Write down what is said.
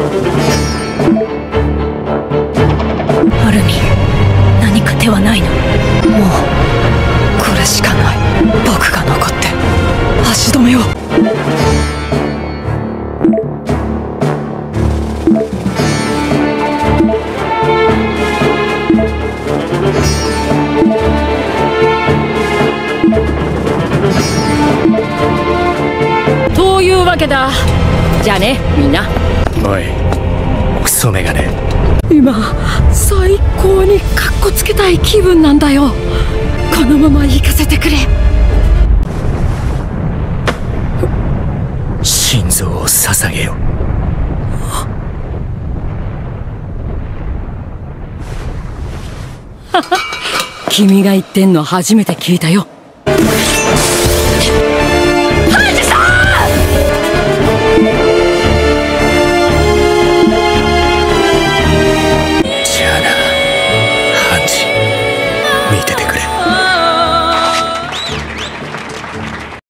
アルミ何か手はないの？もうこれしかない。僕が残って。足止めを。というわけだ。じゃあねみんな。おいクソメガネ。今最高にカッコつけたい気分なんだよ。このまま行かせてくれ。心臓を捧げよ。君が言ってんの初めて聞いたよ